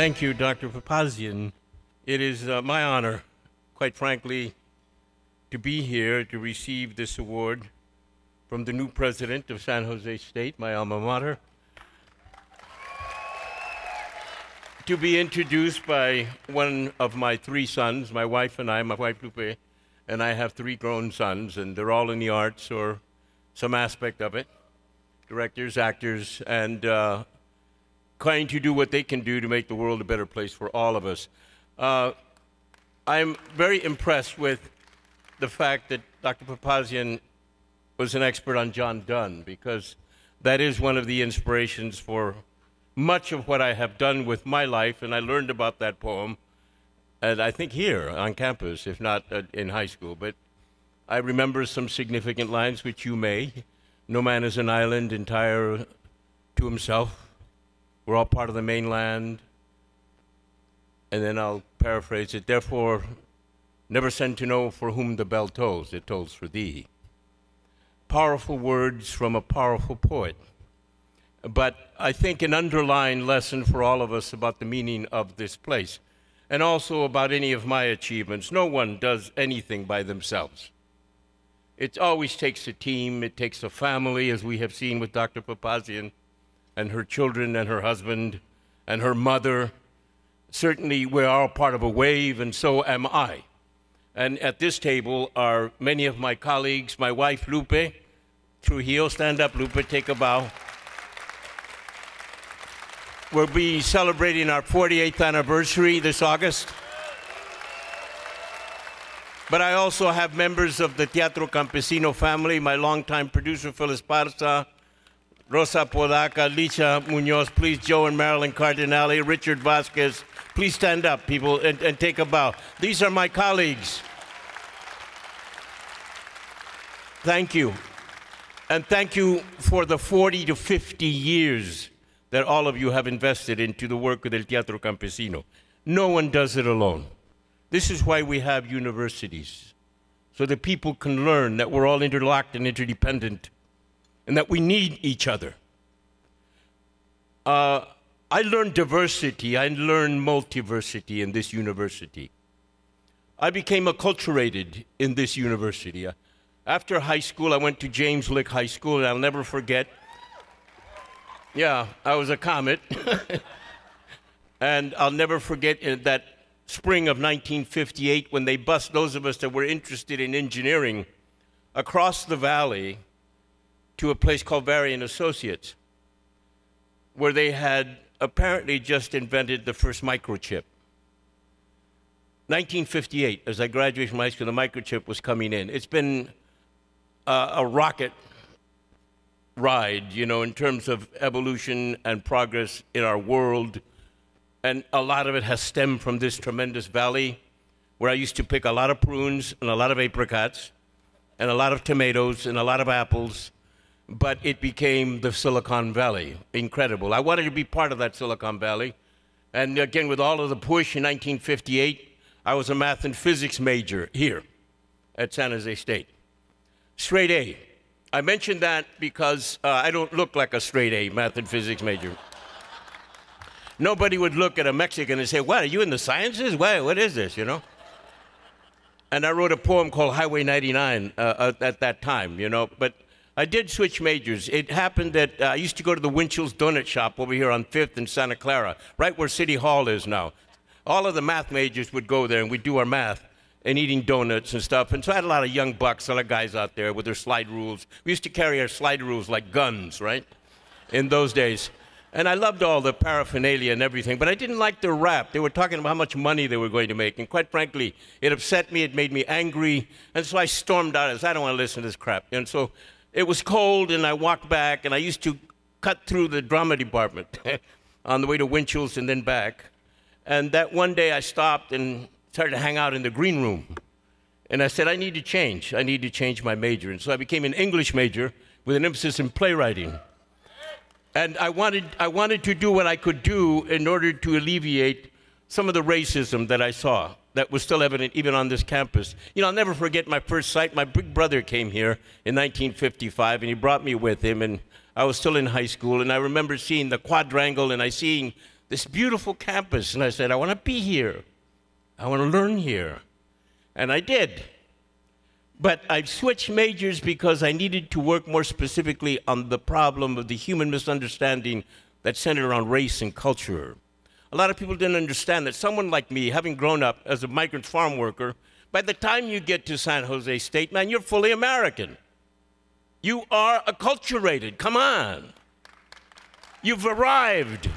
Thank you, Dr. Papazian. It is uh, my honor, quite frankly, to be here to receive this award from the new president of San Jose State, my alma mater. to be introduced by one of my three sons, my wife and I, my wife Lupe, and I have three grown sons, and they're all in the arts or some aspect of it directors, actors, and uh, trying to do what they can do to make the world a better place for all of us. Uh, I'm very impressed with the fact that Dr. Papazian was an expert on John Donne because that is one of the inspirations for much of what I have done with my life, and I learned about that poem, and I think here on campus, if not uh, in high school. But I remember some significant lines, which you may. No man is an island entire to himself. We're all part of the mainland. And then I'll paraphrase it. Therefore, never send to know for whom the bell tolls, it tolls for thee. Powerful words from a powerful poet. But I think an underlying lesson for all of us about the meaning of this place, and also about any of my achievements. No one does anything by themselves. It always takes a team, it takes a family, as we have seen with Dr. Papazian and her children and her husband and her mother. Certainly, we're all part of a wave, and so am I. And at this table are many of my colleagues, my wife, Lupe Trujillo. Stand up, Lupe, take a bow. We'll be celebrating our 48th anniversary this August. But I also have members of the Teatro Campesino family, my longtime producer, Phyllis Parza, Rosa Podaca, Licha Munoz, please, Joe and Marilyn Cardinale, Richard Vasquez. Please stand up, people, and, and take a bow. These are my colleagues. Thank you. And thank you for the 40 to 50 years that all of you have invested into the work of El Teatro Campesino. No one does it alone. This is why we have universities, so that people can learn that we're all interlocked and interdependent, and that we need each other. Uh, I learned diversity, I learned multiversity in this university. I became acculturated in this university. After high school, I went to James Lick High School, and I'll never forget. Yeah, I was a comet. and I'll never forget that spring of 1958 when they bused those of us that were interested in engineering across the valley to a place called Varian Associates, where they had apparently just invented the first microchip. 1958, as I graduated from high school, the microchip was coming in. It's been uh, a rocket ride, you know, in terms of evolution and progress in our world and a lot of it has stemmed from this tremendous valley where I used to pick a lot of prunes and a lot of apricots and a lot of tomatoes and a lot of apples, but it became the Silicon Valley. Incredible. I wanted to be part of that Silicon Valley. And again, with all of the push in 1958, I was a math and physics major here at San Jose State. Straight A. I mentioned that because uh, I don't look like a straight A math and physics major nobody would look at a Mexican and say, What, are you in the sciences? What, what is this, you know? And I wrote a poem called Highway 99 uh, uh, at that time, you know. But I did switch majors. It happened that uh, I used to go to the Winchell's Donut Shop over here on 5th in Santa Clara, right where City Hall is now. All of the math majors would go there and we'd do our math and eating donuts and stuff. And so I had a lot of young bucks, a lot of guys out there with their slide rules. We used to carry our slide rules like guns, right? In those days. And I loved all the paraphernalia and everything, but I didn't like the rap. They were talking about how much money they were going to make. And quite frankly, it upset me, it made me angry. And so I stormed out. I said, I don't want to listen to this crap. And so it was cold, and I walked back, and I used to cut through the drama department on the way to Winchell's and then back. And that one day I stopped and started to hang out in the green room. And I said, I need to change. I need to change my major. And so I became an English major with an emphasis in playwriting. And I wanted, I wanted to do what I could do in order to alleviate some of the racism that I saw that was still evident even on this campus. You know, I'll never forget my first sight. My big brother came here in 1955, and he brought me with him, and I was still in high school, and I remember seeing the quadrangle, and I seeing this beautiful campus. And I said, I want to be here. I want to learn here. And I did. But I switched majors because I needed to work more specifically on the problem of the human misunderstanding that centered around race and culture. A lot of people didn't understand that someone like me, having grown up as a migrant farm worker, by the time you get to San Jose State, man, you're fully American. You are acculturated. Come on. You've arrived.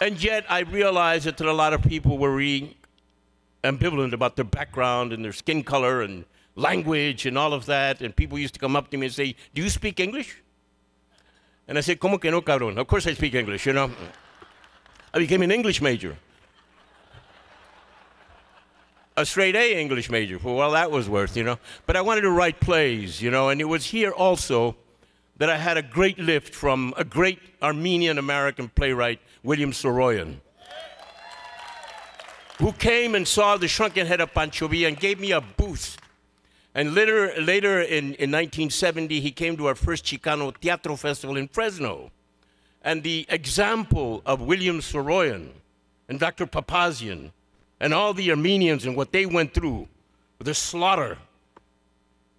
And yet, I realized that a lot of people were really ambivalent about their background and their skin color and language and all of that. And people used to come up to me and say, Do you speak English? And I said, Como que no, cabrón? Of course I speak English, you know. I became an English major. A straight A English major, for well, that was worth, you know. But I wanted to write plays, you know, and it was here also that I had a great lift from a great Armenian American playwright, William Saroyan, who came and saw the shrunken head of Pancho Villa and gave me a boost. And later, later in, in 1970, he came to our first Chicano Teatro Festival in Fresno. And the example of William Saroyan and Dr. Papazian and all the Armenians and what they went through, the slaughter,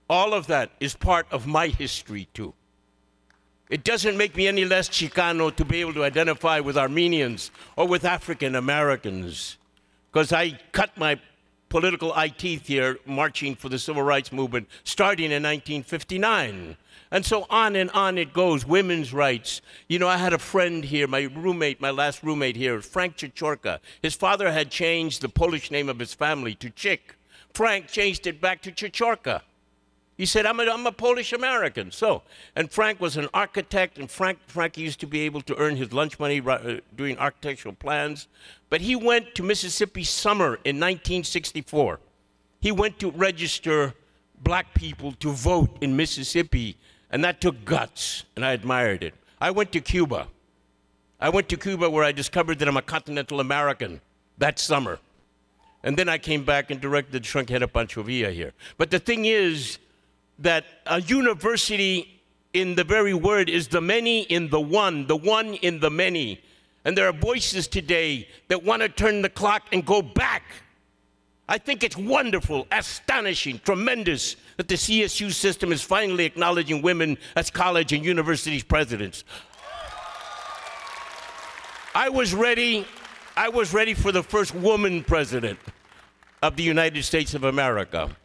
all of that is part of my history too. It doesn't make me any less Chicano to be able to identify with Armenians or with African Americans, because I cut my political teeth here marching for the civil rights movement starting in 1959. And so on and on it goes. Women's rights. You know, I had a friend here, my roommate, my last roommate here, Frank Cieciorka. His father had changed the Polish name of his family to Chick. Frank changed it back to Cieciorka. He said, I'm a, I'm a Polish American. So, and Frank was an architect, and Frank, Frank used to be able to earn his lunch money uh, doing architectural plans. But he went to Mississippi summer in 1964. He went to register black people to vote in Mississippi, and that took guts, and I admired it. I went to Cuba. I went to Cuba where I discovered that I'm a continental American that summer. And then I came back and directed Shrunk Head of Pancho Villa here. But the thing is, that a university in the very word is the many in the one, the one in the many. And there are voices today that want to turn the clock and go back. I think it's wonderful, astonishing, tremendous that the CSU system is finally acknowledging women as college and university presidents. I was ready, I was ready for the first woman president of the United States of America.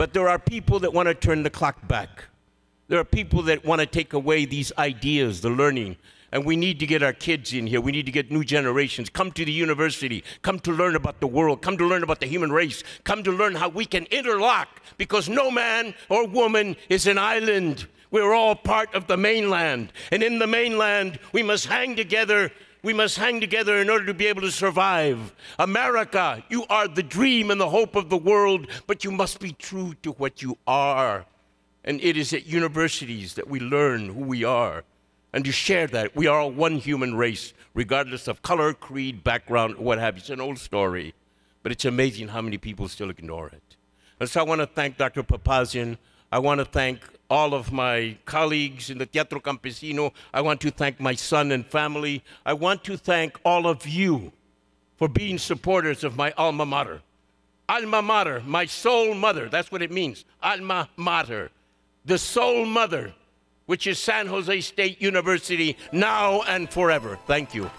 But there are people that want to turn the clock back. There are people that want to take away these ideas, the learning. And we need to get our kids in here. We need to get new generations. Come to the university. Come to learn about the world. Come to learn about the human race. Come to learn how we can interlock because no man or woman is an island. We're all part of the mainland. And in the mainland, we must hang together we must hang together in order to be able to survive. America, you are the dream and the hope of the world, but you must be true to what you are. And it is at universities that we learn who we are and to share that. We are all one human race, regardless of color, creed, background, what have you. It's an old story, but it's amazing how many people still ignore it. And so I want to thank Dr. Papazian. I want to thank all of my colleagues in the Teatro Campesino. I want to thank my son and family. I want to thank all of you for being supporters of my alma mater. Alma mater, my soul mother, that's what it means. Alma mater, the soul mother, which is San Jose State University now and forever. Thank you.